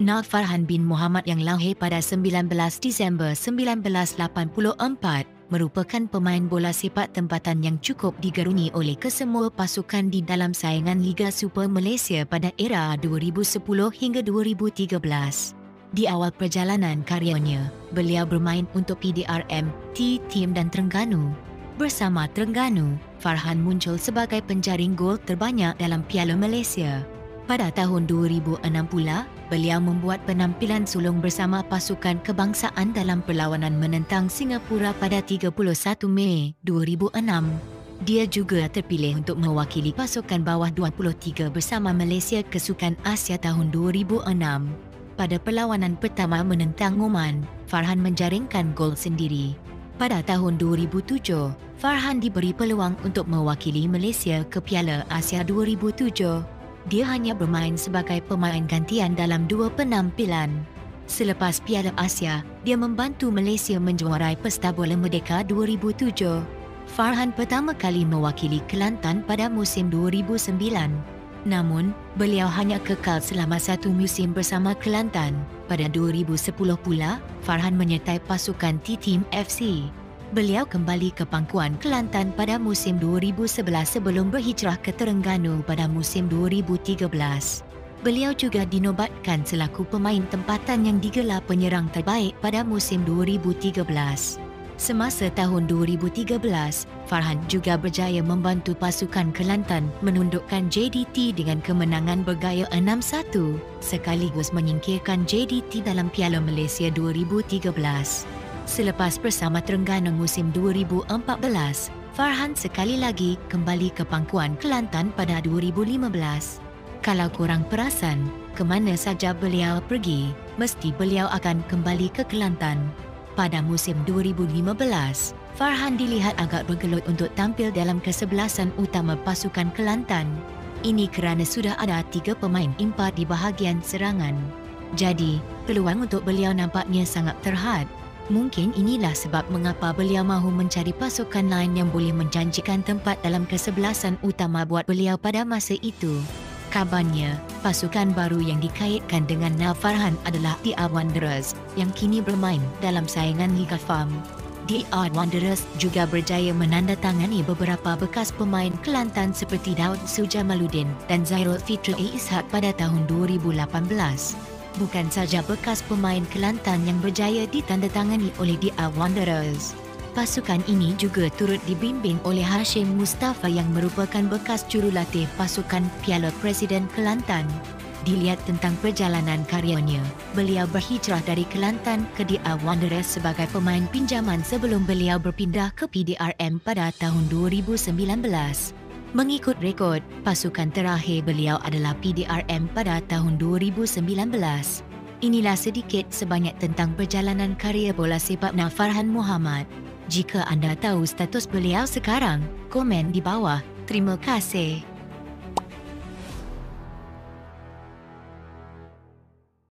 Nak Farhan bin Muhammad yang lahir pada 19 Disember 1984 merupakan pemain bola sepak tempatan yang cukup digaruni oleh kesemua pasukan di dalam saingan Liga Super Malaysia pada era 2010 hingga 2013. Di awal perjalanan karyanya, beliau bermain untuk PDRM, T-Team dan Terengganu. Bersama Terengganu, Farhan muncul sebagai penjaring gol terbanyak dalam Piala Malaysia. Pada tahun 2006 pula, beliau membuat penampilan sulung bersama pasukan kebangsaan dalam perlawanan menentang Singapura pada 31 Mei 2006. Dia juga terpilih untuk mewakili pasukan bawah 23 bersama Malaysia ke Sukan Asia tahun 2006. Pada perlawanan pertama menentang Oman, Farhan menjaringkan gol sendiri. Pada tahun 2007, Farhan diberi peluang untuk mewakili Malaysia ke Piala Asia 2007 dia hanya bermain sebagai pemain gantian dalam dua penampilan. Selepas Piala Asia, dia membantu Malaysia menjuarai Pesta Bola Merdeka 2007. Farhan pertama kali mewakili Kelantan pada musim 2009. Namun, beliau hanya kekal selama satu musim bersama Kelantan. Pada 2010 pula, Farhan menyertai pasukan T-Team FC. Beliau kembali ke pangkuan Kelantan pada musim 2011 sebelum berhijrah ke Terengganu pada musim 2013. Beliau juga dinobatkan selaku pemain tempatan yang digelar penyerang terbaik pada musim 2013. Semasa tahun 2013, Farhan juga berjaya membantu pasukan Kelantan menundukkan JDT dengan kemenangan bergaya 6-1 sekaligus menyingkirkan JDT dalam Piala Malaysia 2013. Selepas bersama Terengganu musim 2014, Farhan sekali lagi kembali ke pangkuan Kelantan pada 2015. Kalau kurang perasan, ke mana saja beliau pergi, mesti beliau akan kembali ke Kelantan. Pada musim 2015, Farhan dilihat agak bergelut untuk tampil dalam kesebelasan utama pasukan Kelantan. Ini kerana sudah ada tiga pemain impar di bahagian serangan. Jadi, peluang untuk beliau nampaknya sangat terhad. Mungkin inilah sebab mengapa beliau mahu mencari pasukan lain yang boleh menjanjikan tempat dalam kesebelasan utama buat beliau pada masa itu. Kabarnya, pasukan baru yang dikaitkan dengan Nal Farhan adalah DR Wanderers yang kini bermain dalam saingan Liga Farm. DR Wanderers juga berjaya menandatangani beberapa bekas pemain Kelantan seperti Daud Sujamaluddin dan Zairul Fitri Ishak pada tahun 2018 bukan saja bekas pemain Kelantan yang berjaya ditandatangani oleh DR Wanderers. Pasukan ini juga turut dibimbing oleh Hashim Mustafa yang merupakan bekas jurulatih pasukan Piala Presiden Kelantan. Dilihat tentang perjalanan karyanya, beliau berhijrah dari Kelantan ke DR Wanderers sebagai pemain pinjaman sebelum beliau berpindah ke PDRM pada tahun 2019. Mengikut rekod, pasukan terakhir beliau adalah PDRM pada tahun 2019. Inilah sedikit sebanyak tentang perjalanan karya bola sepak Nafarhan Muhammad. Jika anda tahu status beliau sekarang, komen di bawah. Terima kasih.